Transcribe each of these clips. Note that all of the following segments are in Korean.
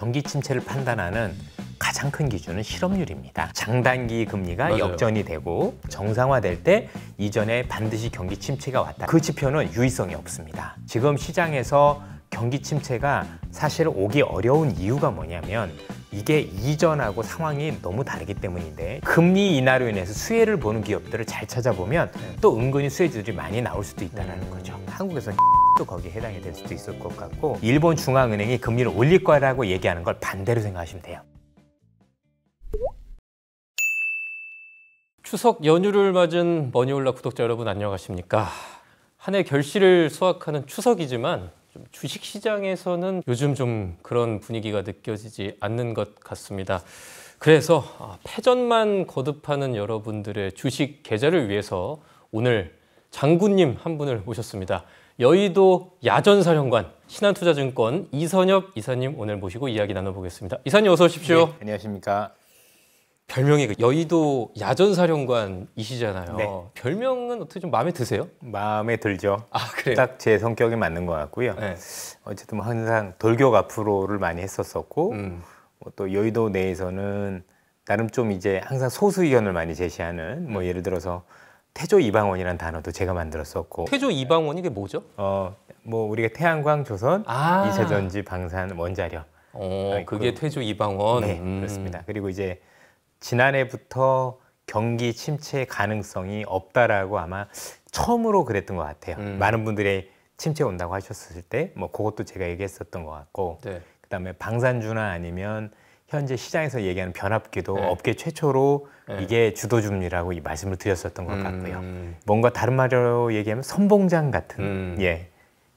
경기 침체를 판단하는 가장 큰 기준은 실업률입니다. 장단기 금리가 맞아요. 역전이 되고 정상화될 때 이전에 반드시 경기 침체가 왔다. 그 지표는 유의성이 없습니다. 지금 시장에서 경기 침체가 사실 오기 어려운 이유가 뭐냐면 이게 이전하고 상황이 너무 다르기 때문인데 금리 인하로 인해서 수혜를 보는 기업들을 잘 찾아보면 또 은근히 수혜주들이 많이 나올 수도 있다는 거죠. 한국에서 또 거기에 해당이 될 수도 있을 것 같고 일본 중앙은행이 금리를 올릴 거라고 얘기하는 걸 반대로 생각하시면 돼요. 추석 연휴를 맞은 머니올라 구독자 여러분 안녕하십니까? 한 해 결실을 수확하는 추석이지만 좀 주식 시장에서는 요즘 좀 그런 분위기가 느껴지지 않는 것 같습니다. 그래서 아, 패전만 거듭하는 여러분들의 주식 계좌를 위해서 오늘 장군님 한 분을 모셨습니다. 여의도 야전사령관 신한투자증권 이선엽 이사님 오늘 모시고 이야기 나눠보겠습니다. 이사님 어서 오십시오. 네, 안녕하십니까. 별명이 그 여의도 야전사령관이시잖아요. 네. 별명은 어떻게 좀 마음에 드세요? 마음에 들죠. 아 그래요? 딱 제 성격에 맞는 것 같고요. 네. 어쨌든 뭐 항상 돌격 앞으로를 많이 했었었고 음. 뭐또 여의도 내에서는 나름 좀 이제 항상 소수 의견을 많이 제시하는 음. 뭐 예를 들어서 태조 이방원이라는 단어도 제가 만들었었고 태조 이방원 이게 뭐죠? 어 뭐 우리가 태양광 조선 아. 이세전지 방산 원자력 어, 그게 그- 태조 이방원. 네 음. 그렇습니다. 그리고 이제 지난해부터 경기 침체 가능성이 없다라고 아마 처음으로 그랬던 것 같아요. 음. 많은 분들이 침체 온다고 하셨을 때 뭐 그것도 제가 얘기했었던 것 같고 네. 그다음에 방산주나 아니면 현재 시장에서 얘기하는 변압기도 네. 업계 최초로 네. 이게 주도주입니다라고 이 말씀을 드렸었던 것 음. 같고요. 뭔가 다른 말로 얘기하면 선봉장 같은 음. 예.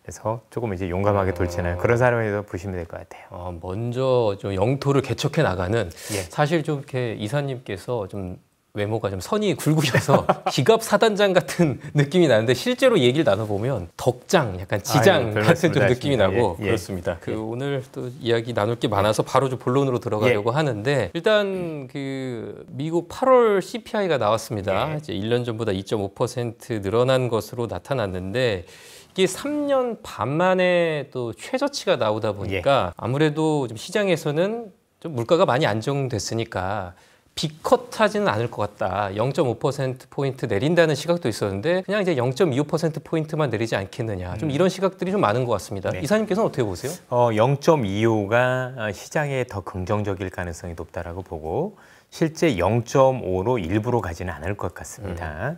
그래서 조금 이제 용감하게 어. 돌진하는 그런 사람이라고 보시면 될 것 같아요. 어, 먼저 좀 영토를 개척해 나가는 예. 사실 좀 이렇게 이사님께서 좀 외모가 좀 선이 굵으셔서 기갑 사단장 같은 느낌이 나는데 실제로 얘기를 나눠보면 덕장, 약간 지장 아유, 별 같은 좀 느낌이. 나고 예, 예. 그렇습니다. 그 오늘 또 이야기 나눌 게 많아서 바로 좀 본론으로 들어가려고 예. 하는데 일단 그 미국 8월 CPI가 나왔습니다. 예. 이제 1년 전보다 2.5% 늘어난 것으로 나타났는데 이게 3년 반 만에 또 최저치가 나오다 보니까 예. 아무래도 좀 시장에서는 좀 물가가 많이 안정됐으니까 비컷하지는 않을 것 같다. 0.5% 포인트 내린다는 시각도 있었는데 그냥 이제 0.25% 포인트만 내리지 않겠느냐. 좀 이런 시각들이 좀 많은 것 같습니다. 음. 네. 이사님께서는 어떻게 보세요? 어, 0.25가 시장에 더 긍정적일 가능성이 높다라고 보고 실제 0.5로 일부러 가지는 않을 것 같습니다.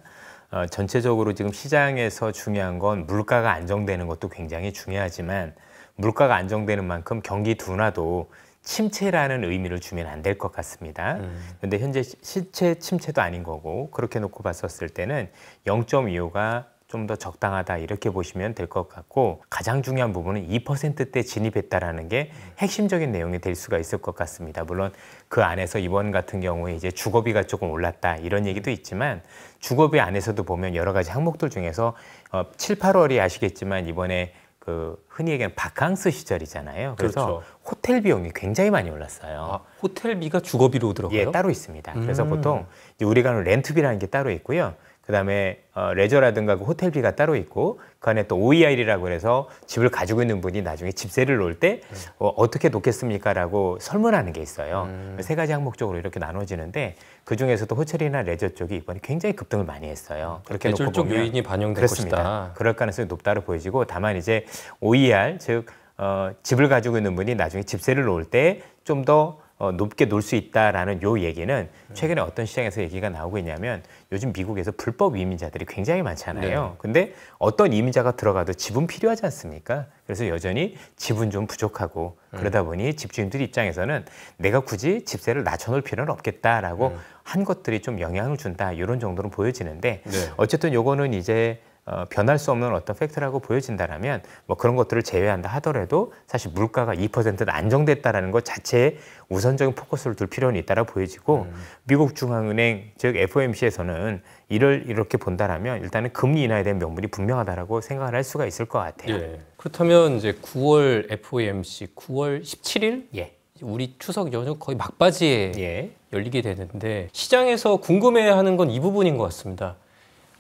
어, 전체적으로 지금 시장에서 중요한 건 물가가 안정되는 것도 굉장히 중요하지만 물가가 안정되는 만큼 경기 둔화도 침체라는 의미를 주면 안 될 것 같습니다. 근데 현재 시- 실체 침체도 아닌 거고 그렇게 놓고 봤었을 때는 0.25가 좀 더 적당하다 이렇게 보시면 될 것 같고 가장 중요한 부분은 2%대 진입했다라는 게 핵심적인 내용이 될 수가 있을 것 같습니다. 물론 그 안에서 이번 같은 경우에 이제 주거비가 조금 올랐다 이런 얘기도 있지만 주거비 안에서도 보면 여러 가지 항목들 중에서 어, 7, 8월이 아시겠지만 이번에 그 흔히 얘기하는 바캉스 시절이잖아요. 그래서 그렇죠. 호텔 비용이 굉장히 많이 올랐어요. 아, 호텔비가 주거비로 들어가요? 예, 따로 있습니다. 그래서 음. 보통 이제 우리가 하는 렌트비라는 게 따로 있고요. 그 다음에 어, 레저라든가 그 호텔비가 따로 있고 그 안에 또 OER이라고 해서 집을 가지고 있는 분이 나중에 집세를 놓을 때 어, 어떻게 놓겠습니까 라고 설문하는 게 있어요. 음. 세 가지 항목적으로 이렇게 나눠지는데 그 중에서도 호텔이나 레저 쪽이 이번에 굉장히 급등을 많이 했어요. 그렇게 계절 놓고 쪽 보면 요인이 반영될 그렇습니다. 것이다. 그럴 가능성이 높다고 보여지고 다만 이제 OER 즉 어, 집을 가지고 있는 분이 나중에 집세를 놓을 때 좀더 어, 높게 놓을 수 있다라는 요 얘기는 최근에 어떤 시장에서 얘기가 나오고 있냐면 요즘 미국에서 불법 이민자들이 굉장히 많잖아요. 네. 근데 어떤 이민자가 들어가도 집은 필요하지 않습니까? 그래서 여전히 집은 좀 부족하고 그러다 보니 집주인들 입장에서는 내가 굳이 집세를 낮춰놓을 필요는 없겠다라고 한 것들이 좀 영향을 준다 이런 정도로 보여지는데 네. 어쨌든 요거는 이제 어, 변할 수 없는 어떤 팩트라고 보여진다라면 뭐 그런 것들을 제외한다 하더라도 사실 물가가 2%는 안정됐다라는 것 자체에 우선적인 포커스를 둘 필요는 있다라고 보여지고 미국 중앙은행 즉 FOMC에서는 이를 이렇게 본다라면 일단은 금리 인하에 대한 명분이 분명하다라고 생각을 할 수가 있을 것 같아요. 예. 그렇다면 이제 9월 FOMC 9월 17일 예. 우리 추석 연휴 거의 막바지에 예. 열리게 되는데 시장에서 궁금해하는 건 이 부분인 것 같습니다.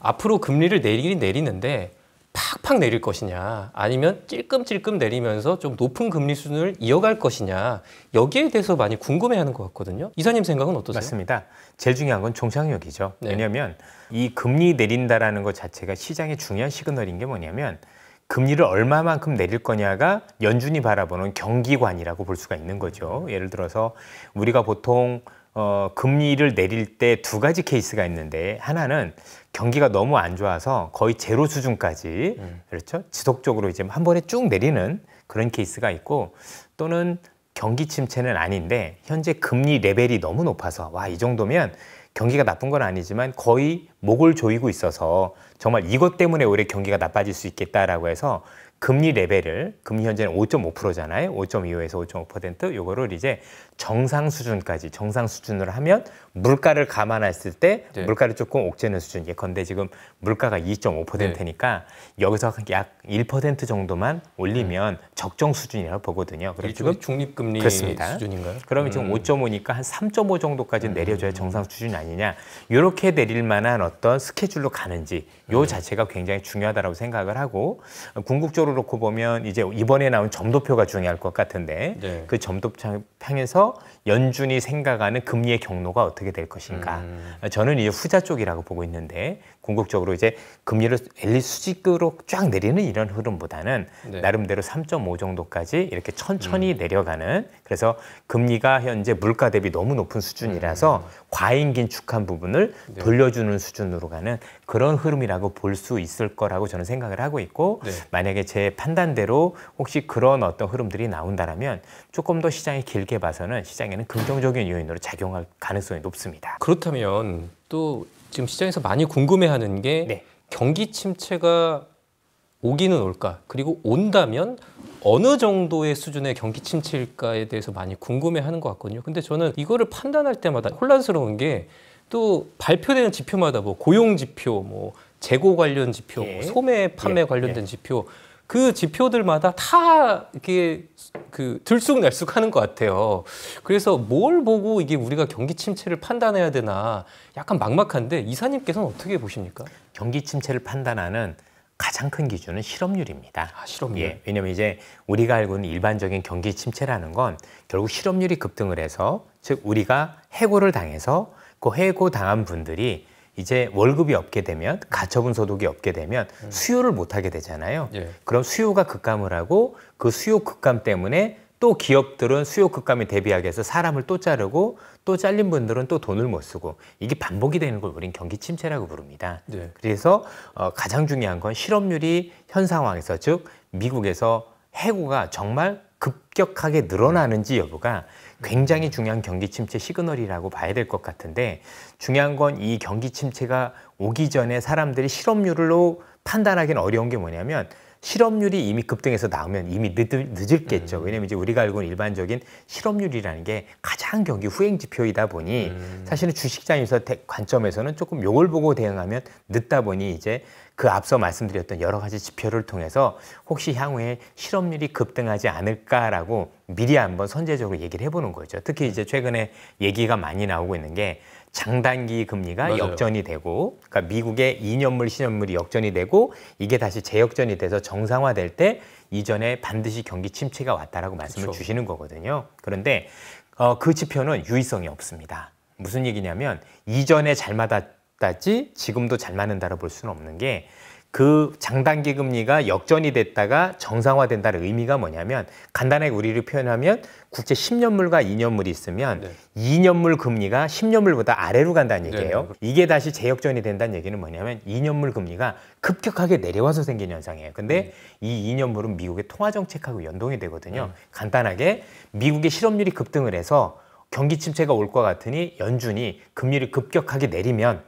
앞으로 금리를 내리긴 내리는데 팍팍 내릴 것이냐 아니면 찔끔찔끔 내리면서 좀 높은 금리 수준을 이어갈 것이냐 여기에 대해서 많이 궁금해하는 것 같거든요. 이사님 생각은 어떠세요? 맞습니다. 제일 중요한 건 종착역이죠. 네. 왜냐하면 이 금리 내린다라는 것 자체가 시장의 중요한 시그널인 게 뭐냐면 금리를 얼마만큼 내릴 거냐가 연준이 바라보는 경기관이라고 볼 수가 있는 거죠. 예를 들어서 우리가 보통 어, 금리를 내릴 때 두 가지 케이스가 있는데 하나는 경기가 너무 안 좋아서 거의 제로 수준까지 그렇죠? 지속적으로 이제 한 번에 쭉 내리는 그런 케이스가 있고 또는 경기 침체는 아닌데 현재 금리 레벨이 너무 높아서 와 이 정도면 경기가 나쁜 건 아니지만 거의 목을 조이고 있어서 정말 이것 때문에 오히려 경기가 나빠질 수 있겠다라고 해서 금리 레벨을 금리 현재는 5.5%잖아요. 5.25에서 5.5% 요거를 이제 정상 수준까지 정상 수준으로 하면 물가를 감안했을 때 네. 물가를 조금 옥죄는 수준. 예컨대 지금 물가가 2.5%니까 여기서 약 1% 정도만 올리면 적정 수준이라고 보거든요. 그럼 지금 중립금리 그렇습니다. 수준인가요? 그러면 지금 5.5니까 한 3.5 정도까지 내려줘야 정상 수준이 아니냐. 이렇게 내릴 만한 어떤 스케줄로 가는지 요 자체가 굉장히 중요하다고 생각을 하고 어, 궁극적으로 놓고 보면 이제 이번에 나온 점도표가 중요할 것 같은데 네. 그 점도표에서 연준이 생각하는 금리의 경로가 어떻게 될 것인가. 어, 저는 이제 후자 쪽이라고 보고 있는데 궁극적으로 이제 금리를 엘리 수직으로 쫙 내리는 이런 흐름보다는 네. 나름대로 3.5 정도까지 이렇게 천천히 내려가는 그래서 금리가 현재 물가 대비 너무 높은 수준이라서 과잉 긴축한 부분을 네. 돌려주는 수준으로 가는 그런 흐름이라고 볼 수 있을 거라고 저는 생각을 하고 있고 네. 만약에 제 판단대로 혹시 그런 어떤 흐름들이 나온다라면 조금 더 시장이 길게 봐서는 시장에는 긍정적인 요인으로 작용할 가능성이 높습니다. 그렇다면 또 지금 시장에서 많이 궁금해하는 게 네. 경기 침체가 오기는 올까 그리고 온다면 어느 정도의 수준의 경기 침체일까에 대해서 많이 궁금해하는 것 같거든요. 근데 저는 이거를 판단할 때마다 혼란스러운 게 또 발표되는 지표마다 뭐 고용 지표, 뭐 재고 관련 지표, 예. 뭐 소매 판매 예, 관련된 지표 그 지표들마다 다 이게 그 들쑥날쑥하는 것 같아요. 그래서 뭘 보고 이게 우리가 경기 침체를 판단해야 되나 약간 막막한데 이사님께서는 어떻게 보십니까? 경기 침체를 판단하는 가장 큰 기준은 실업률입니다. 아, 실업률. 예, 왜냐하면 이제 우리가 알고 있는 일반적인 경기 침체라는 건 결국 실업률이 급등을 해서 즉 우리가 해고를 당해서 그 해고 당한 분들이 이제 월급이 없게 되면 가처분 소득이 없게 되면 수요를 못 하게 되잖아요. 예. 그럼 수요가 급감을 하고 그 수요 급감 때문에 또 기업들은 수요 급감에 대비하기 위해서 사람을 또 자르고 또 잘린 분들은 또 돈을 못 쓰고 이게 반복이 되는 걸 우리는 경기 침체라고 부릅니다. 네. 그래서 어, 가장 중요한 건 실업률이 현 상황에서 즉 미국에서 해고가 정말 급격하게 늘어나는지 여부가 굉장히 중요한 경기 침체 시그널이라고 봐야 될 것 같은데 중요한 건 이 경기 침체가 오기 전에 사람들이 실업률로 판단하기는 어려운 게 뭐냐면 실업률이 이미 급등해서 나오면 이미 늦, 늦을겠죠. 왜냐면 이제 우리가 알고 있는 일반적인 실업률이라는 게 가장 경기 후행 지표이다 보니 사실은 주식장에서 대- 관점에서는 조금 요걸 보고 대응하면 늦다 보니 이제 그 앞서 말씀드렸던 여러 가지 지표를 통해서 혹시 향후에 실업률이 급등하지 않을까라고 미리 한번 선제적으로 얘기를 해보는 거죠. 특히 이제 최근에 얘기가 많이 나오고 있는 게 장단기 금리가 맞아요. 역전이 되고, 그러니까 미국의 2년물 신현물이 역전이 되고 이게 다시 재역전이 돼서 정상화될 때 이전에 반드시 경기 침체가 왔다라고 말씀을 그쵸. 주시는 거거든요. 그런데 어, 그 지표는 유의성이 없습니다. 무슨 얘기냐면 이전에 잘 맞았다지 지금도 잘 맞는다고 볼 수는 없는 게 그 장단기 금리가 역전이 됐다가 정상화된다는 의미가 뭐냐면 간단하게 우리를 표현하면 국제 10년물과 2년물이 있으면 네. 2년물 금리가 10년물보다 아래로 간다는 네, 얘기예요. 네. 이게 다시 재역전이 된다는 얘기는 뭐냐면 2년물 금리가 급격하게 내려와서 생긴 현상이에요. 근데 이 2년물은 미국의 통화 정책하고 연동이 되거든요. 간단하게 미국의 실업률이 급등을 해서 경기 침체가 올 것 같으니 연준이 금리를 급격하게 내리면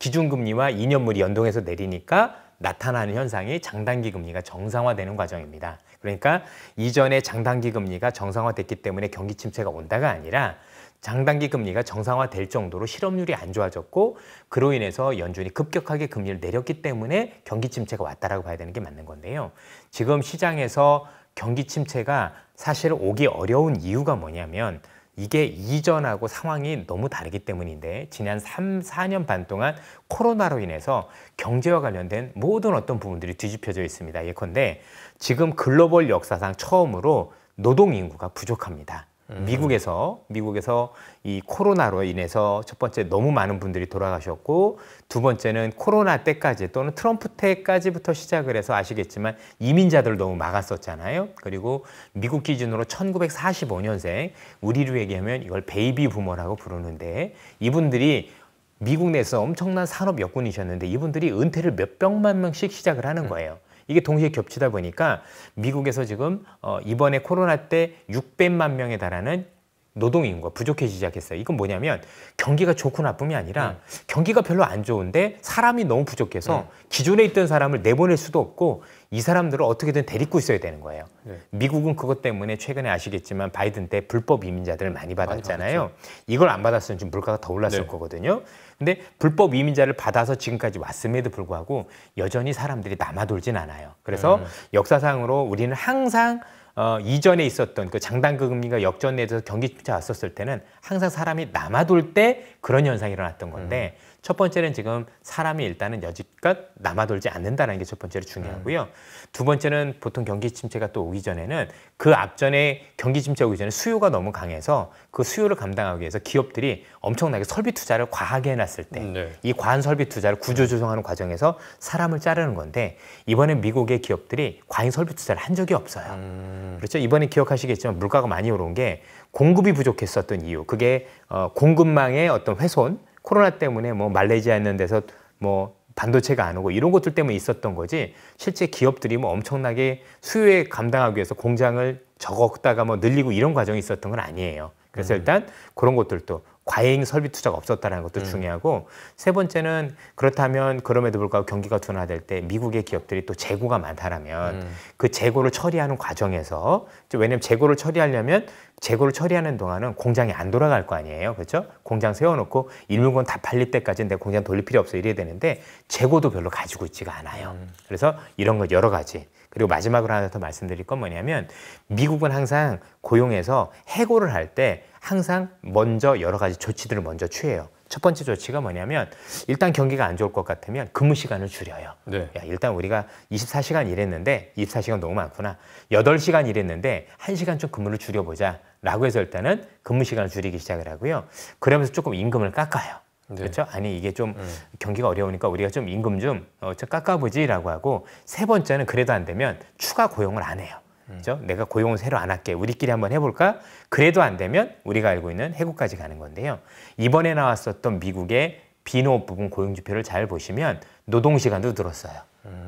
기준금리와 2년물이 연동해서 내리니까 나타나는 현상이 장단기 금리가 정상화되는 과정입니다. 그러니까 이전에 장단기 금리가 정상화됐기 때문에 경기 침체가 온다가 아니라 장단기 금리가 정상화될 정도로 실업률이 안 좋아졌고 그로 인해서 연준이 급격하게 금리를 내렸기 때문에 경기 침체가 왔다라고 봐야 되는 게 맞는 건데요. 지금 시장에서 경기 침체가 사실 오기 어려운 이유가 뭐냐면 이게 이전하고 상황이 너무 다르기 때문인데 지난 3, 4년 반 동안 코로나로 인해서 경제와 관련된 모든 어떤 부분들이 뒤집혀져 있습니다. 예컨대 지금 글로벌 역사상 처음으로 노동 인구가 부족합니다. 미국에서 미국에서 이 코로나로 인해서 첫 번째 너무 많은 분들이 돌아가셨고 두 번째는 코로나 때까지 또는 트럼프 때까지부터 시작을 해서 아시겠지만 이민자들 너무 막았었잖아요. 그리고 미국 기준으로 1945년생 우리로 얘기하면 이걸 베이비 부머라고 부르는데 이분들이 미국 내에서 엄청난 산업 역군이셨는데 이분들이 은퇴를 몇 백만 명씩 시작을 하는 거예요. 이게 동시에 겹치다 보니까 미국에서 지금 어, 이번에 코로나 때 600만 명에 달하는 노동 인구가 부족해지기 시작했어요. 이건 뭐냐면 경기가 좋고 나쁨이 아니라 경기가 별로 안 좋은데 사람이 너무 부족해서 기존에 있던 사람을 내보낼 수도 없고 이 사람들을 어떻게든 데리고 있어야 되는 거예요. 네. 미국은 그것 때문에 최근에 아시겠지만 바이든 때 불법 이민자들을 많이 받았잖아요. 이걸 안 받았으면 지금 물가가 더 올랐을 네. 거거든요. 근데 불법 이민자를 받아서 지금까지 왔음에도 불구하고 여전히 사람들이 남아돌진 않아요. 그래서 역사상으로 우리는 항상 어, 이전에 있었던 그 장단기 금리가 역전돼서 경기 침체 왔었을 때는 항상 사람이 남아돌 때 그런 현상이 일어났던 건데 첫 번째는 지금 사람이 일단은 여지껏 남아돌지 않는다는 게 첫 번째로 중요하고요. 두 번째는 보통 경기 침체가 또 오기 전에는 그 앞전에 경기 침체 오기 전에 수요가 너무 강해서 그 수요를 감당하기 위해서 기업들이 엄청나게 설비 투자를 과하게 해놨을 때 네. 이 과한 설비 투자를 구조 조정하는 과정에서 사람을 자르는 건데 이번에 미국의 기업들이 과잉 설비 투자를 한 적이 없어요. 음. 그렇죠. 이번에 기억하시겠지만 물가가 많이 오른 게 공급이 부족했었던 이유. 그게 어, 공급망의 어떤 훼손, 코로나 때문에 뭐 말레이시아 있는 데서 뭐 반도체가 안 오고 이런 것들 때문에 있었던 거지. 실제 기업들이 뭐 엄청나게 수요에 감당하기 위해서 공장을 적었다가 뭐 늘리고 이런 과정이 있었던 건 아니에요. 그래서 일단 그런 것들도 과잉 설비 투자가 없었다는 것도 중요하고 세 번째는 그렇다면 그럼에도 불구하고 경기가 둔화될 때 미국의 기업들이 또 재고가 많다라면 그 재고를 처리하는 과정에서 왜냐면 재고를 처리하려면 재고를 처리하는 동안은 공장이 안 돌아갈 거 아니에요. 그렇죠? 공장 세워놓고 일물건 다 팔릴 때까지는 내 공장 돌릴 필요 없어 이래야 되는데 재고도 별로 가지고 있지가 않아요. 그래서 이런 것 여러 가지. 그리고 마지막으로 하나 더 말씀드릴 건 뭐냐면 미국은 항상 고용에서 해고를 할 때 항상 먼저 여러 가지 조치들을 먼저 취해요. 첫 번째 조치가 뭐냐면 일단 경기가 안 좋을 것 같으면 근무 시간을 줄여요. 네. 야, 일단 우리가 24시간 일했는데 24시간 너무 많구나. 8시간 일했는데 1시간 좀 근무를 줄여보자. 라고 해서 일단은 근무 시간을 줄이기 시작을 하고요. 그러면서 조금 임금을 깎아요. 네. 그렇죠? 아니 이게 좀 경기가 어려우니까 우리가 좀 임금 좀, 어, 좀 깎아보지라고 하고 세 번째는 그래도 안 되면 추가 고용을 안 해요. 그렇죠? 내가 고용을 새로 안 할게. 우리끼리 한번 해볼까? 그래도 안 되면 우리가 알고 있는 해고까지 가는 건데요. 이번에 나왔었던 미국의 비농업 부분 고용 지표를 잘 보시면 노동 시간도 늘었어요.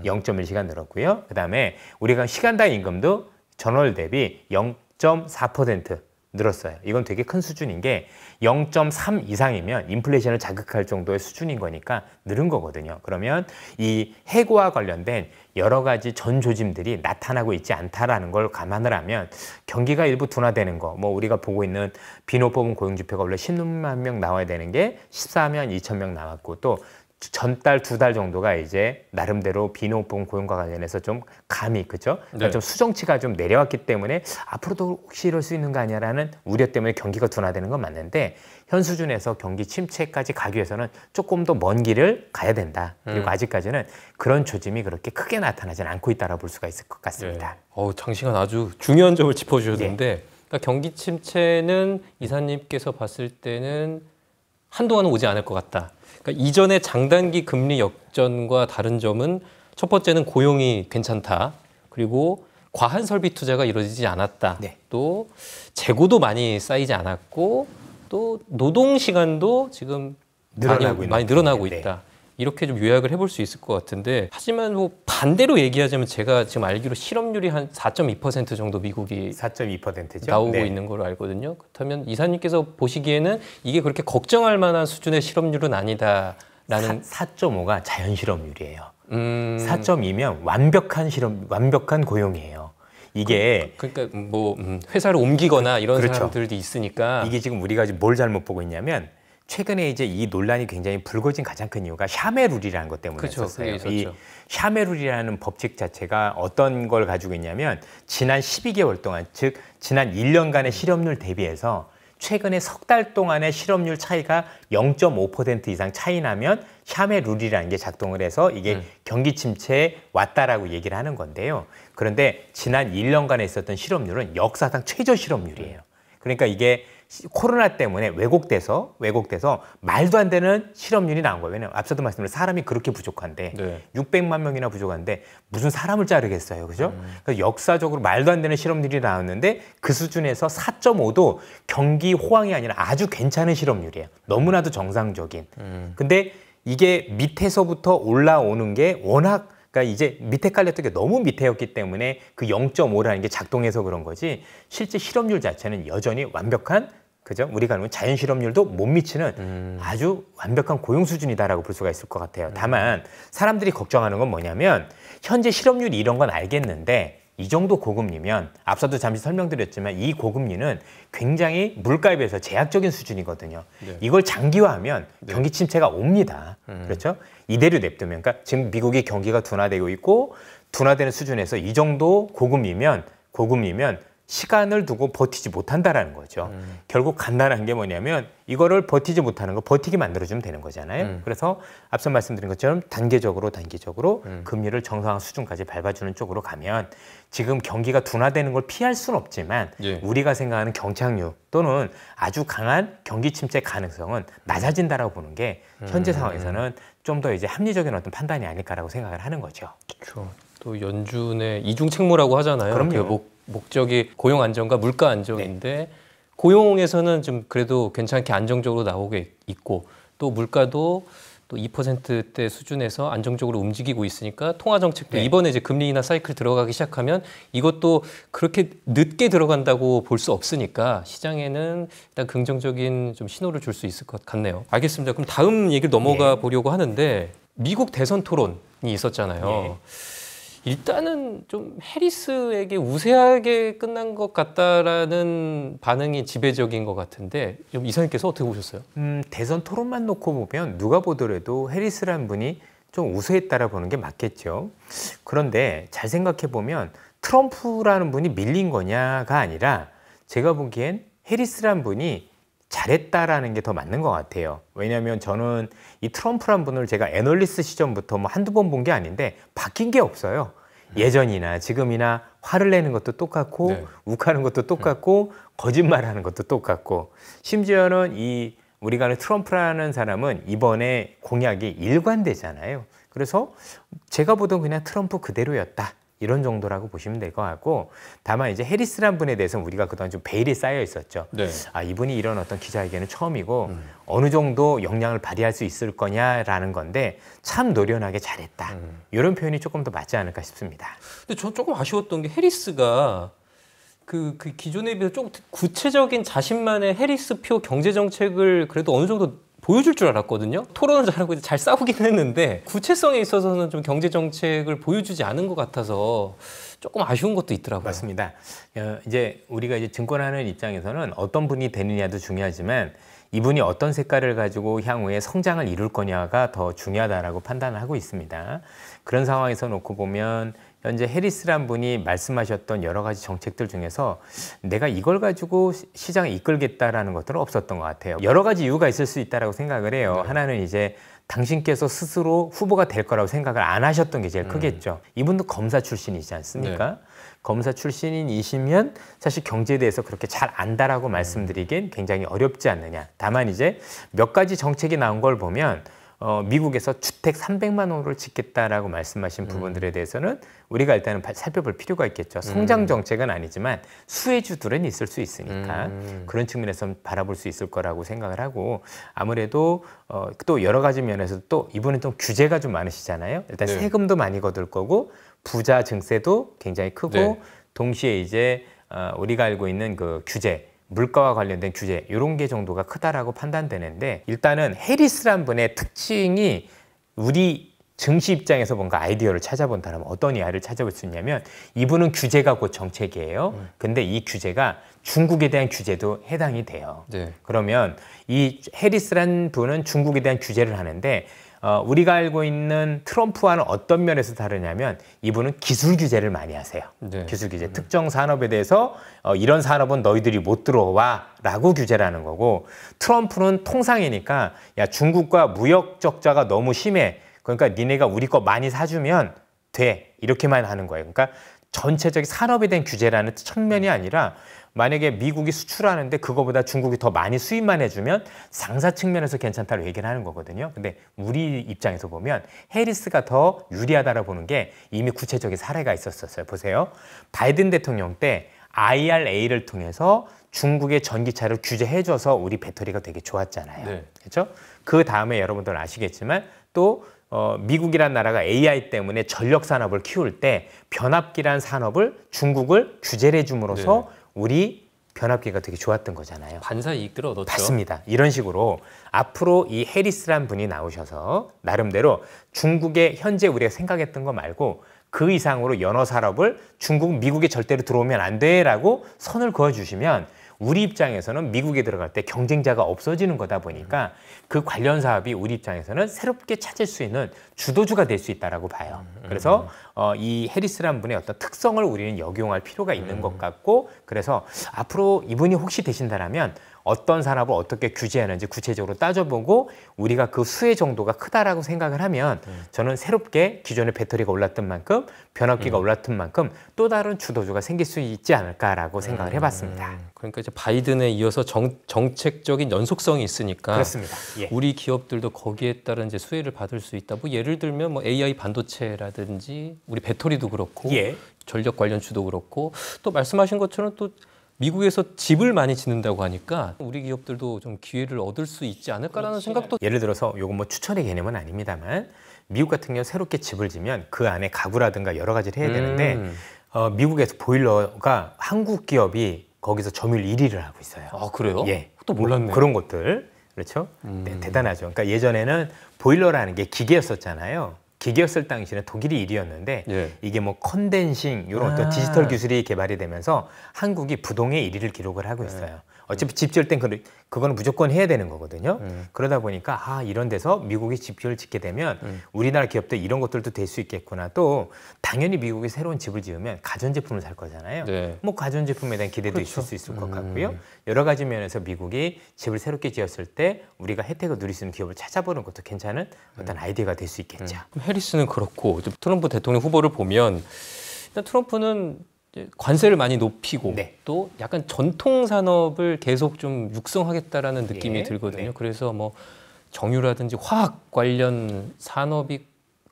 0.1시간 늘었고요. 그 다음에 우리가 시간당 임금도 전월 대비 0.4% 늘었어요. 이건 되게 큰 수준인 게 0.3 이상이면 인플레이션을 자극할 정도의 수준인 거니까 늘은 거거든요. 그러면 이 해고와 관련된 여러 가지 전조짐들이 나타나고 있지 않다라는 걸 감안을 하면 경기가 일부 둔화되는 거, 뭐 우리가 보고 있는 비노법은 고용지표가 원래 16만 명 나와야 되는 게 14만 2천 명 나왔고 또 전달 두 달 정도가 이제 나름대로 비농업부 고용과 관련해서 좀 감이 그죠? 그러니까 네. 좀 수정치가 좀 내려왔기 때문에 앞으로도 혹시 이럴 수 있는 거 아니야라는 우려 때문에 경기가 둔화되는 건 맞는데 현 수준에서 경기 침체까지 가기 위해서는 조금 더 먼 길을 가야 된다. 그리고 아직까지는 그런 조짐이 그렇게 크게 나타나지는 않고 있다라 볼 수가 있을 것 같습니다. 네. 어우, 장시간 아주 중요한 점을 짚어주셨는데 그러니까 경기 침체는 이사님께서 봤을 때는 한동안은 오지 않을 것 같다. 그러니까 이전의 장단기 금리 역전과 다른 점은 첫 번째는 고용이 괜찮다. 그리고 과한 설비 투자가 이루어지지 않았다. 네. 또 재고도 많이 쌓이지 않았고 또 노동 시간도 지금 많이, 많이 늘어나고 네. 있다. 이렇게 좀 요약을 해볼 수 있을 것 같은데 하지만 뭐 반대로 얘기하자면 제가 지금 알기로 실업률이 한 4.2% 정도 미국이 4.2%죠. 나오고 있는 걸로 알거든요. 그렇다면 이사님께서 보시기에는 이게 그렇게 걱정할 만한 수준의 실업률은 아니다라는 4.5가 자연 실업률이에요. 음 4.2면 완벽한 실업, 완벽한 고용이에요. 이게 그 러니까 뭐 음, 회사를 옮기거나 이런 그렇죠. 사람들도 있으니까 이게 지금 우리가 지금 뭘 잘못 보고 있냐면 최근에 이제 이 논란이 굉장히 불거진 가장 큰 이유가 샤메룰이라는 것. 그게 이. 샤메룰이라는 법칙 자체가 어떤 걸 가지고 있냐면 지난 12개월 동안 즉 지난 1년간의 실업률 대비해서 최근에 석 달 동안의 실업률 차이가 0.5% 이상 차이 나면 샤메 룰이라는 게 작동을 해서 이게 음. 경기 침체에 왔다라고 얘기를 하는 건데요. 그런데 지난 1년간에 있었던 실업률은 역사상 최저 실업률이에요. 그러니까 이게 시- 코로나 때문에 왜곡돼서 왜곡돼서 말도 안 되는 실업률이 나온 거예요. 왜냐면 앞서도 말씀드린 사람이 그렇게 부족한데 네. 600만 명이나 부족한데 무슨 사람을 자르겠어요. 그죠? 그래서 역사적으로 말도 안 되는 실업률이 나왔는데 그 수준에서 4.5도 경기 호황이 아니라 아주 괜찮은 실업률이에요. 너무나도 정상적인. 근데 이게 밑에서부터 올라오는 게 워낙 그러니까 이제 밑에 깔렸던 게 너무 밑에였기 때문에 그 0.5라는 게 작동해서 그런 거지 실제 실업률 자체는 여전히 완벽한 그죠? 우리가 알면 자연 실업률도 못 미치는 아주 완벽한 고용 수준이다라고 볼 수가 있을 것 같아요. 다만 사람들이 걱정하는 건 뭐냐면 현재 실업률이 이런 건 알겠는데 이 정도 고금리면 앞서도 잠시 설명드렸지만 이 고금리는 굉장히 물가에 비해서 제약적인 수준이거든요. 네. 이걸 장기화하면 경기 침체가 옵니다. 그렇죠? 이대로 냅두면 그러니까 지금 미국이 경기가 둔화되고 있고 둔화되는 수준에서 이 정도 고금리면 고금리면 시간을 두고 버티지 못한다라는 거죠. 결국 간단한 게 뭐냐면 이거를 버티지 못하는 거 버티게 만들어주면 되는 거잖아요. 그래서 앞서 말씀드린 것처럼 단계적으로 단계적으로 금리를 정상화 수준까지 밟아주는 쪽으로 가면 지금 경기가 둔화되는 걸 피할 수는 없지만 예. 우리가 생각하는 경착륙 또는 아주 강한 경기 침체 가능성은 낮아진다라고 보는 게 현재 상황에서는 좀 더 이제 합리적인 어떤 판단이 아닐까라고 생각을 하는 거죠. 그렇죠. 또 연준의 이중 책무라고 하잖아요. 그럼요. 그 목, 목적이 고용 안정과 물가 안정인데 고용에서는 좀 그래도 괜찮게 안정적으로 나오고 있고 또 물가도 또 2%대 수준에서 안정적으로 움직이고 있으니까 통화 정책도 네. 이번에 이제 금리 인하 사이클 들어가기 시작하면 이것도 그렇게 늦게 들어간다고 볼 수 없으니까 시장에는 일단 긍정적인 좀 신호를 줄 수 있을 것 같네요. 알겠습니다. 그럼 다음 얘기를 넘어가 예. 보려고 하는데 미국 대선 토론이 있었잖아요. 예. 일단은 좀 해리스에게 우세하게 끝난 것 같다라는 반응이 지배적인 것 같은데 좀 이사님께서 어떻게 보셨어요? 음, 대선 토론만 놓고 보면 누가 보더라도 해리스라는 분이 좀 우세했다라 보는 게 맞겠죠. 그런데 잘 생각해 보면 트럼프라는 분이 밀린 거냐가 아니라 제가 보기엔 해리스라는 분이 잘했다라는 게 더 맞는 것 같아요. 왜냐하면 저는 이 트럼프란 분을 제가 애널리스트 시점부터 뭐 한두 번 본 게 아닌데 바뀐 게 없어요. 예전이나 지금이나 화를 내는 것도 똑같고 네. 욱하는 것도 똑같고 거짓말하는 것도 똑같고 심지어는 이 우리가 아는 트럼프라는 사람은 이번에 공약이 일관되잖아요. 그래서 제가 보던 그냥 트럼프 그대로였다. 이런 정도라고 보시면 될 것 같고 다만 이제 해리스란 분에 대해서는 우리가 그동안 좀 베일이 쌓여 있었죠. 네. 아 이분이 이런 어떤 기자회견은 처음이고 어느 정도 역량을 발휘할 수 있을 거냐라는 건데 참 노련하게 잘했다. 이런 표현이 조금 더 맞지 않을까 싶습니다. 근데 저 조금 아쉬웠던 게 해리스가 그, 그 기존에 비해서 좀 구체적인 자신만의 해리스표 경제 정책을 그래도 어느 정도 보여줄 줄 알았거든요. 토론을 잘하고 이제 잘 싸우긴 했는데 구체성에 있어서는 좀 경제 정책을 보여주지 않은 것 같아서 조금 아쉬운 것도 있더라고요. 맞습니다. 어, 이제 우리가 이제 증권하는 입장에서는 어떤 분이 되느냐도 중요하지만 이분이 어떤 색깔을 가지고 향후에 성장을 이룰 거냐가 더 중요하다라고 판단을 하고 있습니다. 그런 상황에서 놓고 보면 현재 해리스란 분이 말씀하셨던 여러 가지 정책들 중에서 내가 이걸 가지고 시- 시장을 이끌겠다라는 것들은 없었던 것 같아요. 여러 가지 이유가 있을 수 있다라고 생각을 해요. 하나는 이제 당신께서 스스로 후보가 될 거라고 생각을 안 하셨던 게 제일 크겠죠. 이분도 검사 출신이지 않습니까? 검사 출신이시면 사실 경제에 대해서 그렇게 잘 안다라고 말씀드리긴 굉장히 어렵지 않느냐. 다만 이제 몇 가지 정책이 나온 걸 보면 어, 미국에서 주택 300만 호를 짓겠다라고 말씀하신 부분들에 대해서는 우리가 일단은 바- 살펴볼 필요가 있겠죠. 성장 정책은 아니지만 수혜주들은 있을 수 있으니까 음. 그런 측면에서 바라볼 수 있을 거라고 생각을 하고 아무래도 어, 또 여러 가지 면에서 또 이분은 좀 규제가 좀 많으시잖아요. 일단 네. 세금도 많이 거둘 거고 부자 증세도 굉장히 크고 네. 동시에 이제 어, 우리가 알고 있는 그 규제 물가와 관련된 규제 이런 게 정도가 크다라고 판단되는데 일단은 해리스란 분의 특징이 우리 증시 입장에서 뭔가 아이디어를 찾아본다면 어떤 이하를 찾아볼 수 있냐면 이분은 규제가 곧 정책이에요. 근데 이 규제가 중국에 대한 규제도 해당이 돼요. 네. 그러면 이 해리스란 분은 중국에 대한 규제를 하는데 어, 우리가 알고 있는 트럼프와는 어떤 면에서 다르냐면 이분은 기술 규제를 많이 하세요. 네. 기술 규제. 특정 산업에 대해서 어, 이런 산업은 너희들이 못 들어와 라고 규제를 하는 거고 트럼프는 통상이니까 야 중국과 무역 적자가 너무 심해. 그러니까 니네가 우리 거 많이 사주면 돼. 이렇게만 하는 거예요. 그러니까 전체적인 산업에 대한 규제라는 측면이 아니라 만약에 미국이 수출하는데 그거보다 중국이 더 많이 수입만 해주면 상사 측면에서 괜찮다고 얘기를 하는 거거든요. 근데 우리 입장에서 보면 해리스가 더 유리하다고 보는 게 이미 구체적인 사례가 있었었어요. 보세요. 바이든 대통령 때 IRA를 통해서 중국의 전기차를 규제해줘서 우리 배터리가 되게 좋았잖아요. 네. 그렇죠? 그 다음에 여러분들 아시겠지만 또 어, 미국이란 나라가 AI 때문에 전력 산업을 키울 때 변압기란 산업을 중국을 규제를 해줌으로써 네. 우리 변압기가 되게 좋았던 거잖아요. 반사 이익들을 얻었죠. 맞습니다. 이런 식으로 앞으로 이 해리스란 분이 나오셔서 나름대로 중국의 현재 우리가 생각했던 거 말고 그 이상으로 연어 산업을 중국, 미국에 절대로 들어오면 안 돼라고 선을 그어주시면 우리 입장에서는 미국에 들어갈 때 경쟁자가 없어지는 거다 보니까 그 관련 사업이 우리 입장에서는 새롭게 찾을 수 있는 주도주가 될 수 있다라고 봐요. 그래서 어, 이 해리스란 분의 어떤 특성을 우리는 역용할 필요가 있는 것 같고 그래서 앞으로 이분이 혹시 되신다라면 어떤 산업을 어떻게 규제하는지 구체적으로 따져보고 우리가 그 수혜 정도가 크다라고 생각을 하면 저는 새롭게 기존의 배터리가 올랐던 만큼 변압기가 올랐던 만큼 또 다른 주도주가 생길 수 있지 않을까라고 생각을 해봤습니다. 그러니까 이제 바이든에 이어서 정, 정책적인 연속성이 있으니까 그렇습니다. 예. 우리 기업들도 거기에 따른 이제 수혜를 받을 수 있다. 뭐 예를 들면 뭐 AI 반도체라든지 우리 배터리도 그렇고 예. 전력 관련 주도 그렇고 또 말씀하신 것처럼 또 미국에서 집을 많이 짓는다고 하니까 우리 기업들도 좀 기회를 얻을 수 있지 않을까라는 생각도 예를 들어서 요건 뭐 추천의 개념은 아닙니다만 미국 같은 경우 새롭게 집을 지면 그 안에 가구라든가 여러 가지를 해야 되는데 음. 어, 미국에서 보일러가 한국 기업이 거기서 점유율 1위를 하고 있어요. 아 그래요? 예. 또 몰랐네. 뭐 그런 것들 그렇죠. 네, 대단하죠. 그러니까 예전에는 보일러라는 게 기계였었잖아요. 기계였을 당시에는 독일이 1위였는데 예. 이게 뭐 컨덴싱 이런 어떤 아. 디지털 기술이 개발이 되면서 한국이 부동의 1위를 기록을 하고 있어요. 어차피 집 지을 땐 그, 그거는 무조건 해야 되는 거거든요. 음. 그러다 보니까 아 이런 데서 미국이 집을 짓게 되면 음. 우리나라 기업들 이런 것들도 될 수 있겠구나. 또 당연히 미국이 새로운 집을 지으면 가전제품을 살 거잖아요. 네. 뭐 가전제품에 대한 기대도 있을 그렇죠. 수 있을 것 음. 같고요. 여러 가지 면에서 미국이 집을 새롭게 지었을 때 우리가 혜택을 누릴 수 있는 기업을 찾아보는 것도 괜찮은 어떤 음. 아이디어가 될 수 있겠죠. 그럼 해리스는 그렇고 트럼프 대통령 후보를 보면 일단 트럼프는 관세를 많이 높이고 네. 또 약간 전통 산업을 계속 좀 육성하겠다라는 느낌이 예, 들거든요. 네. 그래서 뭐 정유라든지 화학 관련 산업이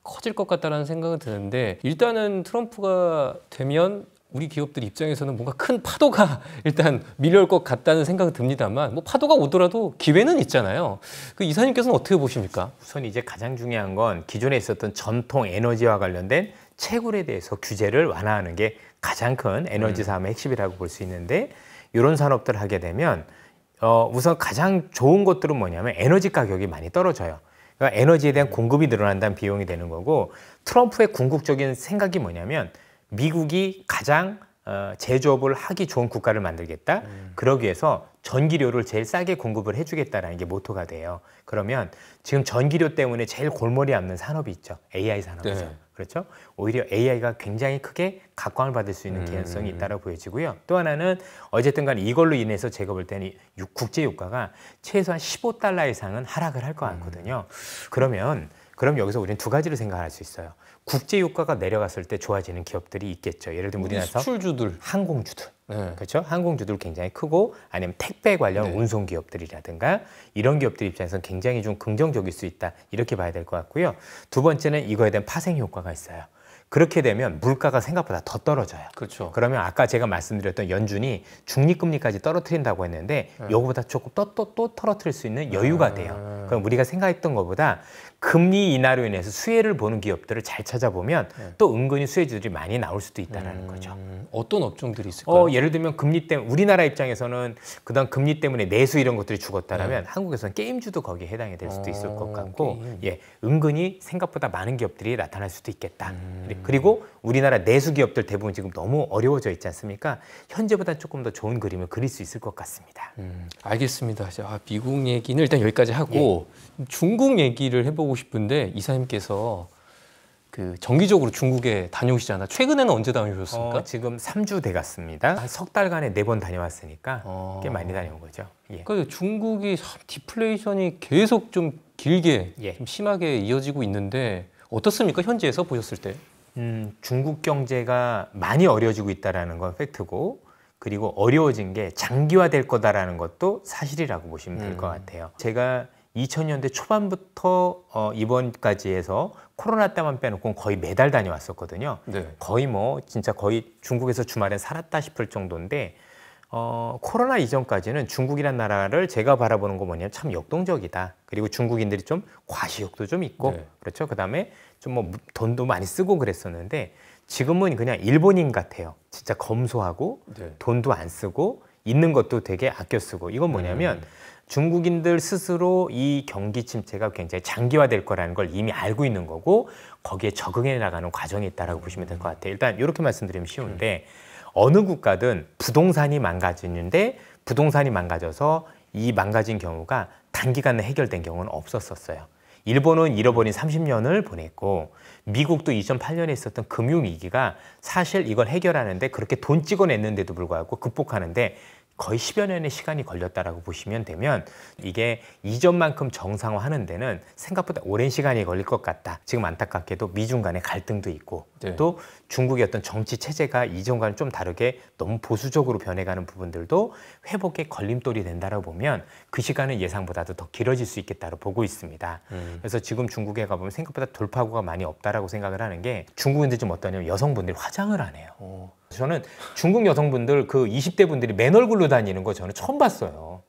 커질 것 같다라는 생각은 드는데 일단은 트럼프가 되면 우리 기업들 입장에서는 뭔가 큰 파도가 일단 밀려올 것 같다는 생각은 듭니다만 뭐 파도가 오더라도 기회는 있잖아요. 그 이사님께서는 어떻게 보십니까? 우선 이제 가장 중요한 건 기존에 있었던 전통 에너지와 관련된 채굴에 대해서 규제를 완화하는 게 가장 큰 에너지 사업의 핵심이라고 볼 수 있는데 이런 산업들을 하게 되면 어, 우선 가장 좋은 것들은 뭐냐면 에너지 가격이 많이 떨어져요. 그러니까 에너지에 대한 공급이 늘어난다는 비용이 되는 거고 트럼프의 궁극적인 생각이 뭐냐면 미국이 가장 어, 제조업을 하기 좋은 국가를 만들겠다. 그러기 위해서 전기료를 제일 싸게 공급을 해주겠다라는 게 모토가 돼요. 그러면 지금 전기료 때문에 제일 골머리 앓는 산업이 있죠. AI 산업에서. 네. 그렇죠? 오히려 AI가 굉장히 크게 각광을 받을 수 있는 개연성이 있다고 보여지고요. 또 하나는 어쨌든 간에 이걸로 인해서 제가 볼 때는 이 국제 유가가 최소한 15달러 이상은 하락을 할 것 같거든요. 그러면 그럼 여기서 우리는 두 가지를 생각할 수 있어요. 국제 유가가 내려갔을 때 좋아지는 기업들이 있겠죠. 예를 들면 우리 우리나라에서 수출주들. 항공주들 네. 그렇죠? 항공주들 굉장히 크고 아니면 택배 관련 네. 운송 기업들이라든가 이런 기업들 입장에서는 굉장히 좀 긍정적일 수 있다 이렇게 봐야 될 것 같고요. 두 번째는 이거에 대한 파생 효과가 있어요. 그렇게 되면 물가가 생각보다 더 떨어져요. 그렇죠. 그러면 아까 제가 말씀드렸던 연준이 중립금리까지 떨어뜨린다고 했는데 요거보다 조금 또 또 또 떨어뜨릴 수 있는 여유가 돼요. 그럼 우리가 생각했던 것보다 금리 인하로 인해서 수혜를 보는 기업들을 잘 찾아보면 또 은근히 수혜주들이 많이 나올 수도 있다라는 거죠. 음, 어떤 업종들이 있을까요? 어, 예를 들면 금리 때문에 우리나라 입장에서는 그다음 금리 때문에 내수 이런 것들이 죽었다라면 한국에서는 게임주도 거기에 해당이 될 수도 있을 것 어, 같고 게임. 예 은근히 생각보다 많은 기업들이 나타날 수도 있겠다 그리고 우리나라 내수 기업들 대부분 지금 너무 어려워져 있지 않습니까 현재보다 조금 더 좋은 그림을 그릴 수 있을 것 같습니다 음, 알겠습니다. 자, 아, 미국 얘기는 일단 여기까지 하고 중국 얘기를 해보고 여쭤보고 싶은데 이사님께서 그 정기적으로 중국에 다녀오시잖아. 최근에는 언제 다녀오셨습니까? 어, 지금 3주 돼 갔습니다. 한 석 달간에 네 번 다녀왔으니까 어. 꽤 많이 다녀온 거죠. 예. 그러니까 중국이 참 디플레이션이 계속 좀 길게 예. 좀 심하게 이어지고 있는데 어떻습니까 현지에서 보셨을 때? 음, 중국 경제가 많이 어려지고 있다라는 건 팩트고 그리고 어려워진 게 장기화될 거다라는 것도 사실이라고 보시면 될것 음. 같아요. 제가 2000년대 초반부터 어, 이번까지 해서 코로나 때만 빼놓고 거의 매달 다녀왔었거든요. 네. 거의 뭐 진짜 거의 중국에서 주말에 살았다 싶을 정도인데 어, 코로나 이전까지는 중국이란 나라를 제가 바라보는 거 뭐냐면 참 역동적이다. 그리고 중국인들이 좀 과시욕도 좀 있고 네. 그렇죠. 그다음에 좀 뭐 돈도 많이 쓰고 그랬었는데 지금은 그냥 일본인 같아요. 진짜 검소하고 네. 돈도 안 쓰고 있는 것도 되게 아껴 쓰고 이건 뭐냐면 음. 중국인들 스스로 이 경기 침체가 굉장히 장기화될 거라는 걸 이미 알고 있는 거고 거기에 적응해 나가는 과정이 있다라고 보시면 될 것 같아요. 일단 이렇게 말씀드리면 쉬운데 어느 국가든 부동산이 망가지는데 부동산이 망가져서 이 망가진 경우가 단기간에 해결된 경우는 없었었어요. 일본은 잃어버린 30년을 보냈고 미국도 2008년에 있었던 금융 위기가 사실 이걸 해결하는데 그렇게 돈 찍어냈는데도 불구하고 극복하는데 거의 10여 년의 시간이 걸렸다라고 보시면 되면 이게 이전만큼 정상화하는 데는 생각보다 오랜 시간이 걸릴 것 같다. 지금 안타깝게도 미중 간의 갈등도 있고 네. 또 중국의 어떤 정치 체제가 이전과는 좀 다르게 너무 보수적으로 변해가는 부분들도 회복에 걸림돌이 된다고 보면 그 시간은 예상보다도 더 길어질 수 있겠다고 보고 있습니다. 음. 그래서 지금 중국에 가보면 생각보다 돌파구가 많이 없다라고 생각을 하는 게 중국인들 좀 어떠냐면 여성분들이 화장을 안 해요. 어. 저는 중국 여성분들 그 20대 분들이 맨 얼굴로 다니는 거 저는 처음 봤어요.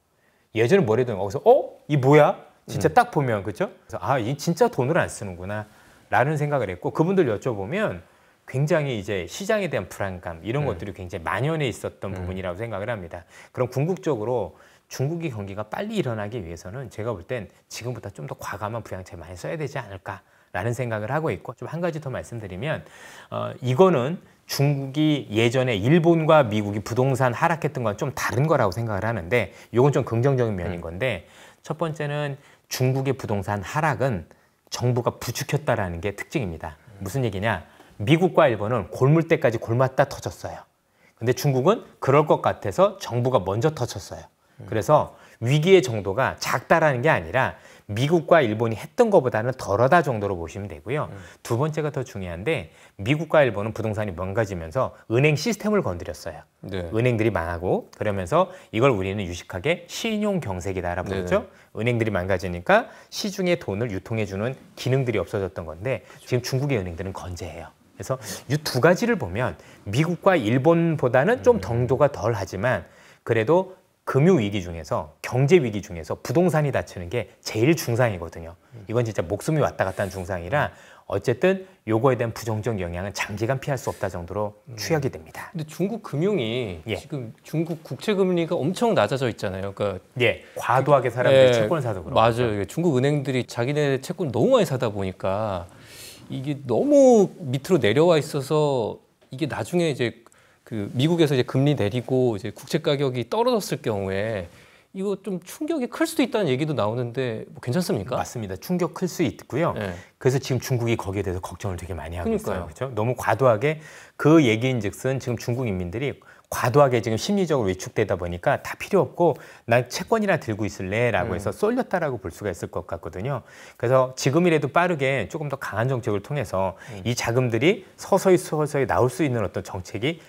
예전에 뭐래도 거기서 어? 이 뭐야? 진짜 딱 보면 그죠? 아, 이 진짜 돈을 안 쓰는구나 라는 생각을 했고 그분들 여쭤보면 굉장히 이제 시장에 대한 불안감 이런 것들이 굉장히 만연해 있었던 부분이라고 생각을 합니다. 그럼 궁극적으로 중국의 경기가 빨리 일어나기 위해서는 제가 볼 땐 지금보다 좀 더 과감한 부양책 많이 써야 되지 않을까라는 생각을 하고 있고 좀 한 가지 더 말씀드리면 어, 이거는 중국이 예전에 일본과 미국이 부동산 하락했던 건 좀 다른 거라고 생각을 하는데 이건 좀 긍정적인 면인 건데 첫 번째는 중국의 부동산 하락은 정부가 부추겼다라는 게 특징입니다. 무슨 얘기냐? 미국과 일본은 골물 때까지 골맞다 터졌어요. 근데 중국은 그럴 것 같아서 정부가 먼저 터쳤어요. 그래서 위기의 정도가 작다라는 게 아니라 미국과 일본이 했던 것보다는 덜하다 정도로 보시면 되고요. 두 번째가 더 중요한데 미국과 일본은 부동산이 망가지면서 은행 시스템을 건드렸어요. 네. 은행들이 망하고 그러면서 이걸 우리는 유식하게 신용 경색이다라고 네네. 부르죠. 은행들이 망가지니까 시중에 돈을 유통해주는 기능들이 없어졌던 건데 지금 중국의 은행들은 건재해요. 그래서 이 두 가지를 보면 미국과 일본보다는 좀 정도가 덜 하지만 그래도 금융 위기 중에서 경제 위기 중에서 부동산이 다치는 게 제일 중상이거든요. 이건 진짜 목숨이 왔다 갔다 하는 중상이라 어쨌든 요거에 대한 부정적 영향은 장기간 피할 수 없다 정도로 추격이 됩니다. 근데 중국 금융이 예. 지금 중국 국채 금리가 엄청 낮아져 있잖아요. 그러니까 예, 과도하게 사람들이 예, 채권을 사서 그런 맞아요. 중국 은행들이 자기네 채권 너무 많이 사다 보니까 이게 너무 밑으로 내려와 있어서 이게 나중에 이제 그 미국에서 이제 금리 내리고 이제 국채 가격이 떨어졌을 경우에 이거 좀 충격이 클 수도 있다는 얘기도 나오는데 뭐 괜찮습니까? 맞습니다. 충격 클 수 있고요. 예. 그래서 지금 중국이 거기에 대해서 걱정을 되게 많이 하고 있어요. 그러니까요. 그렇죠? 너무 과도하게 그 얘기인즉슨 지금 중국 인민들이 과도하게 지금 심리적으로 위축되다 보니까 다 필요 없고 난 채권이나 들고 있을래라고 해서 쏠렸다라고 볼 수가 있을 것 같거든요. 그래서 지금이라도 빠르게 조금 더 강한 정책을 통해서 이 자금들이 서서히 서서히 나올 수 있는 어떤 정책이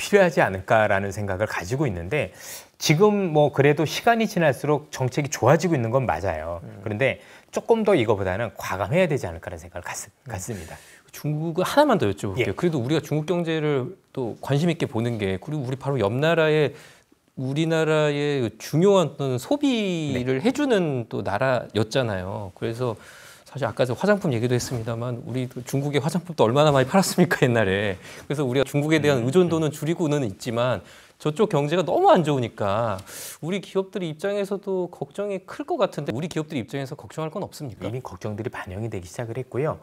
필요하지 않을까라는 생각을 가지고 있는데 지금 뭐 그래도 시간이 지날수록 정책이 좋아지고 있는 건 맞아요. 그런데 조금 더 이거보다는 과감해야 되지 않을까라는 생각을 갖, 갖습니다. 중국은 하나만 더 여쭤볼게요. 예. 그래도 우리가 중국 경제를 또 관심 있게 보는 게 그리고 우리 바로 옆 나라에 우리나라의 중요한 어떤 소비를 네. 해주는 또 나라였잖아요. 그래서 사실 아까 저 화장품 얘기도 했습니다만 우리 또 중국의 화장품도 얼마나 많이 팔았습니까 옛날에. 그래서 우리가 중국에 음, 대한 의존도는 줄이고는 있지만 저쪽 경제가 너무 안 좋으니까 우리 기업들 입장에서도 걱정이 클 것 같은데 우리 기업들 입장에서 걱정할 건 없습니까? 이미 걱정들이 반영이 되기 시작을 했고요.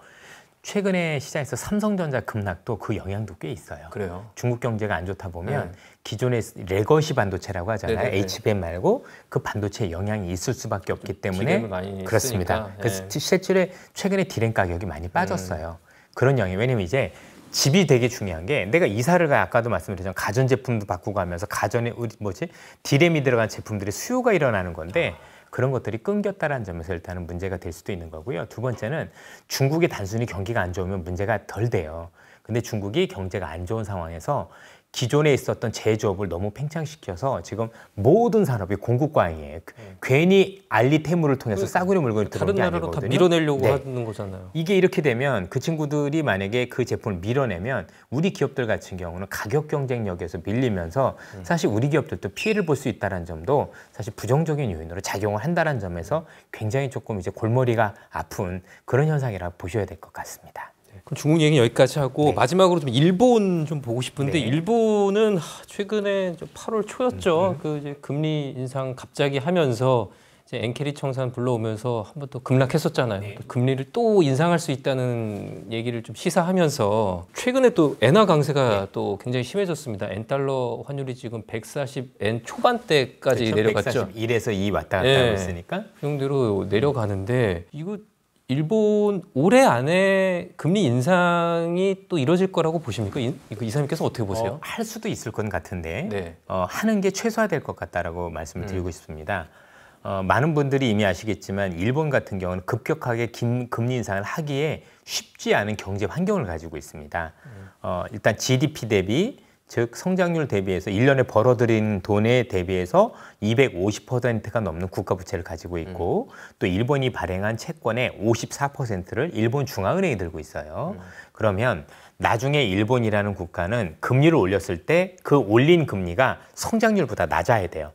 최근에 시장에서 삼성전자 급락도 그 영향도 꽤 있어요. 그래요. 중국 경제가 안 좋다 보면 네. 기존의 legacy 반도체라고 하잖아요. 네네네. HBM 말고 그 반도체에 영향이 있을 수밖에 없기 때문에 그렇습니다. 쓰니까, 그래서 예. 실제로 최근에 디램 가격이 많이 빠졌어요. 그런 영향. 왜냐면 이제 집이 되게 중요한 게 내가 이사를 가 아까도 말씀드렸지만 가전 제품도 바꾸고 하면서 가전에 뭐지 디램이 들어간 제품들의 수요가 일어나는 건데 그런 것들이 끊겼다라는 점에서 일단은 문제가 될 수도 있는 거고요. 두 번째는 중국이 단순히 경기가 안 좋으면 문제가 덜 돼요. 근데 중국이 경제가 안 좋은 상황에서 기존에 있었던 제조업을 너무 팽창시켜서 지금 모든 산업이 공급 과잉이에요. 괜히 알리테무를 통해서 그 싸구려 물건이 들어온 다른 게 나라로 다 아니거든요. 밀어내려고 네. 하는 거잖아요. 이게 이렇게 되면 그 친구들이 만약에 그 제품을 밀어내면 우리 기업들 같은 경우는 가격 경쟁력에서 밀리면서 사실 우리 기업들도 피해를 볼 수 있다는 점도 사실 부정적인 요인으로 작용을 한다는 점에서 굉장히 조금 이제 골머리가 아픈 그런 현상이라고 보셔야 될 것 같습니다. 그럼 중국 얘기 여기까지 하고 네. 마지막으로 좀 일본 좀 보고 싶은데 네. 일본은 하, 최근에 좀 8월 초였죠. 그 이제 금리 인상 갑자기 하면서 이제 엔케리 청산 불러오면서 한 번 또 급락했었잖아요. 네. 또 금리를 또 인상할 수 있다는 얘기를 좀 시사하면서 최근에 또 엔화 강세가 또 굉장히 심해졌습니다. 엔 달러 환율이 지금 140엔 초반대까지 내려갔죠. 1에서 2 왔다 갔다 예. 하고 있으니까 그 정도로 내려가는데 이거 일본 올해 안에 금리 인상이 또 이뤄질 거라고 보십니까? 이- 이거 이사님께서 어떻게 보세요? 어, 할 수도 있을 것 같은데 네. 어, 하는 게 최소화될 것 같다라고 말씀을 드리고 싶습니다. 어, 많은 분들이 이미 아시겠지만 일본 같은 경우는 급격하게 긴 금리 인상을 하기에 쉽지 않은 경제 환경을 가지고 있습니다. 어, 일단 GDP 대비 즉 성장률 대비해서 일년에 벌어들인 돈에 대비해서 250%가 넘는 국가 부채를 가지고 있고 또 일본이 발행한 채권의 54%를 일본 중앙은행이 들고 있어요. 그러면 나중에 일본이라는 국가는 금리를 올렸을 때 그 올린 금리가 성장률보다 낮아야 돼요.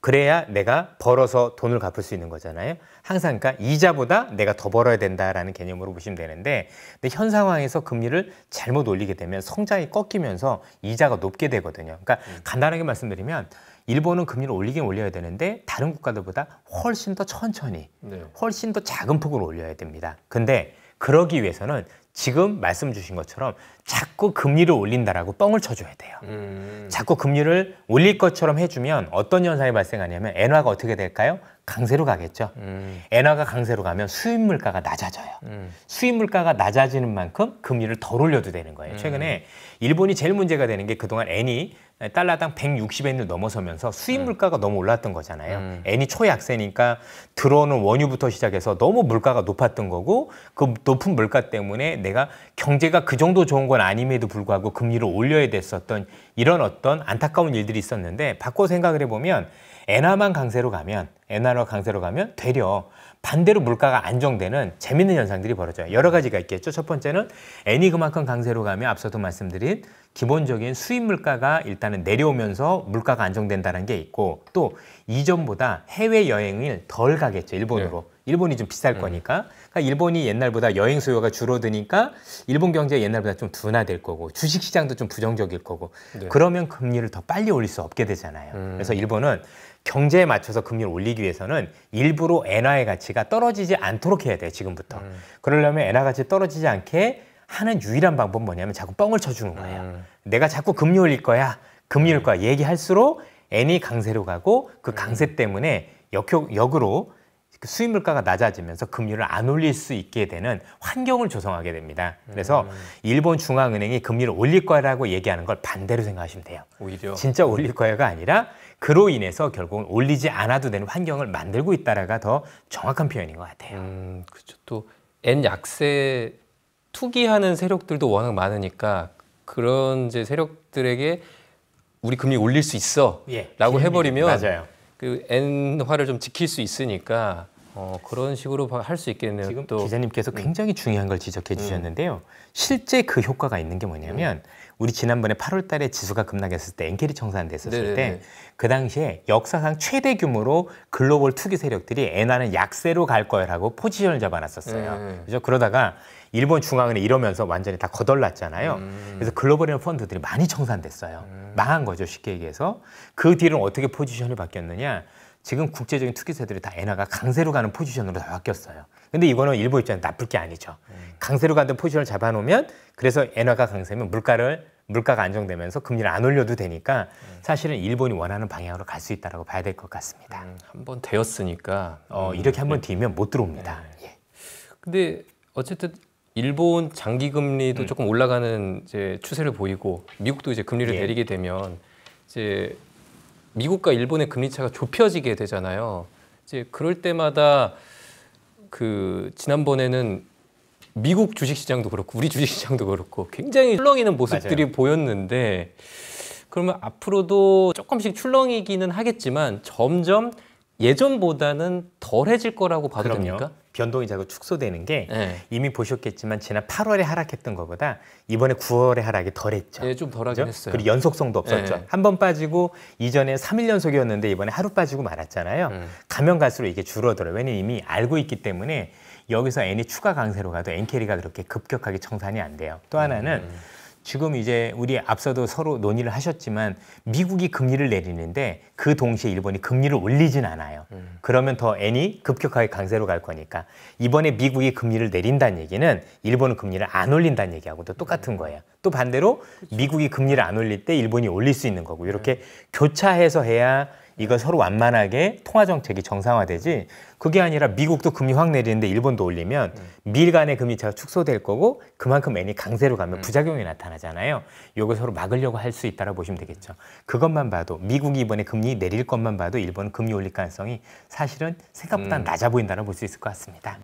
그래야 내가 벌어서 돈을 갚을 수 있는 거잖아요. 항상 그러니까 이자보다 내가 더 벌어야 된다라는 개념으로 보시면 되는데 근데 현 상황에서 금리를 잘못 올리게 되면 성장이 꺾이면서 이자가 높게 되거든요. 그러니까 간단하게 말씀드리면 일본은 금리를 올리긴 올려야 되는데 다른 국가들보다 훨씬 더 천천히 네. 훨씬 더 작은 폭으로 올려야 됩니다. 근데 그러기 위해서는 지금 말씀 주신 것처럼 자꾸 금리를 올린다라고 뻥을 쳐줘야 돼요. 음. 자꾸 금리를 올릴 것처럼 해주면 어떤 현상이 발생하냐면 엔화가 어떻게 될까요? 강세로 가겠죠. 음. 엔화가 강세로 가면 수입 물가가 낮아져요. 음. 수입 물가가 낮아지는 만큼 금리를 덜 올려도 되는 거예요. 최근에 일본이 제일 문제가 되는 게 그동안 엔이 달러당 160엔을 넘어서면서 수입 물가가 너무 올랐던 거잖아요. 음. 엔이 초약세니까 들어오는 원유부터 시작해서 너무 물가가 높았던 거고 그 높은 물가 때문에 내가 경제가 그 정도 좋은 건 아님에도 불구하고 금리를 올려야 됐었던 이런 어떤 안타까운 일들이 있었는데 바꿔 생각을 해보면 엔화만 강세로 가면 엔화로 강세로 가면 되려 반대로 물가가 안정되는 재밌는 현상들이 벌어져요. 여러 가지가 있겠죠. 첫 번째는 엔이 그만큼 강세로 가면 앞서도 말씀드린 기본적인 수입 물가가 일단은 내려오면서 물가가 안정된다는 게 있고 또 이전보다 해외 여행을 덜 가겠죠. 일본으로. 일본이 좀 비쌀 거니까. 그러니까 일본이 옛날보다 여행 수요가 줄어드니까 일본 경제가 옛날보다 좀 둔화될 거고 주식 시장도 좀 부정적일 거고 네. 그러면 금리를 더 빨리 올릴 수 없게 되잖아요. 음. 그래서 일본은 경제에 맞춰서 금리를 올리기 위해서는 일부러 엔화의 가치가 떨어지지 않도록 해야 돼요. 지금부터. 음. 그러려면 엔화 가치 떨어지지 않게 하는 유일한 방법 은 뭐냐면 자꾸 뻥을 쳐주는 거예요. 음. 내가 자꾸 금리 올릴 거야. 금리 올릴 거야. 얘기할수록 엔이 강세로 가고 그 강세 때문에 역, 역으로 그 수입 물가가 낮아지면서 금리를 안 올릴 수 있게 되는 환경을 조성하게 됩니다. 그래서 일본 중앙은행이 금리를 올릴 거라고 얘기하는 걸 반대로 생각하시면 돼요. 오히려 진짜 올릴 거야가 아니라 그로 인해서 결국은 올리지 않아도 되는 환경을 만들고 있다라가 더 정확한 표현인 것 같아요. 음, 그렇죠. 또엔 약세 투기하는 세력들도 워낙 많으니까 그런 이제 세력들에게 우리 금리 올릴 수 있어. 예, 라고 해버리면 맞아요. 그 엔화를 좀 지킬 수 있으니까 어, 그런 식으로 할 수 있겠네요. 지금 또 음. 기자님께서 굉장히 중요한 걸 지적해 주셨는데요. 실제 그 효과가 있는 게 뭐냐면 우리 지난번에 8월 달에 지수가 급락했을 때 엔케리 청산됐었을. 때 그 당시에 역사상 최대 규모로 글로벌 투기 세력들이 엔화는 약세로 갈 거라고 포지션을 잡아놨었어요. 네. 그죠? 그러다가 일본 중앙은행 이러면서 완전히 다 거덜났잖아요. 음. 그래서 글로벌이나 펀드들이 많이 청산됐어요. 망한 거죠, 쉽게 얘기해서. 그 뒤로는 어떻게 포지션이 바뀌었느냐? 지금 국제적인 투기세들이 다 엔화가 강세로 가는 포지션으로 다 바뀌었어요. 근데 이거는 일본 입장에 나쁠 게 아니죠. 강세로 가던 포지션을 잡아놓으면 그래서 엔화가 강세면 물가를 물가가 안정되면서 금리를 안 올려도 되니까 사실은 일본이 원하는 방향으로 갈 수 있다라고 봐야 될 것 같습니다. 음, 한번 되었으니까. 어, 이렇게 한번 뒤면 못 들어옵니다. 예. 근데 어쨌든 일본 장기 음. 금리도 조금 올라가는 이제 추세를 보이고 미국도 이제 금리를 예. 내리게 되면 이제 미국과 일본의 금리 차가 좁혀지게 되잖아요. 이제 그럴 때마다 그 지난번에는 미국 주식 시장도 그렇고 우리 주식 시장도 그렇고 굉장히 출렁이는 모습들이 보였는데 그러면 앞으로도 조금씩 출렁이기는 하겠지만 점점 예전보다는 덜해질 거라고 봐도 그럼요. 됩니까? 변동이 자꾸 축소되는 게 네. 이미 보셨겠지만 지난 8월에 하락했던 것보다 이번에 9월에 하락이 덜했죠. 예, 좀 덜하긴 그죠? 했어요. 그리고 연속성도 없었죠. 네. 한번 빠지고 이전에 3일 연속이었는데 이번에 하루 빠지고 말았잖아요. 음. 가면 갈수록 이게 줄어들어요. 왜냐면 이미 알고 있기 때문에 여기서 N이 추가 강세로 가도 N 캐리가 그렇게 급격하게 청산이 안 돼요. 또 하나는 음. 지금 이제 우리 앞서도 서로 논의를 하셨지만 미국이 금리를 내리는데 그 동시에 일본이 금리를 올리진 않아요. 음. 그러면 더 N이 급격하게 강세로 갈 거니까 이번에 미국이 금리를 내린다는 얘기는 일본은 금리를 안 올린다는 얘기하고도 똑같은 거예요. 또 반대로 미국이 금리를 안 올릴 때 일본이 올릴 수 있는 거고 이렇게 교차해서 해야 이거 서로 완만하게 통화 정책이 정상화되지 그게 아니라 미국도 금리 확 내리는데 일본도 올리면 미일 간의 금리 차가 축소될 거고 그만큼 N이 강세로 가면 부작용이 나타나잖아요. 요거 서로 막으려고 할 수 있다고 보시면 되겠죠. 그것만 봐도 미국이 이번에 금리 내릴 것만 봐도 일본은 금리 올릴 가능성이 사실은 생각보다 는 낮아 보인다고 볼수 있을 것 같습니다.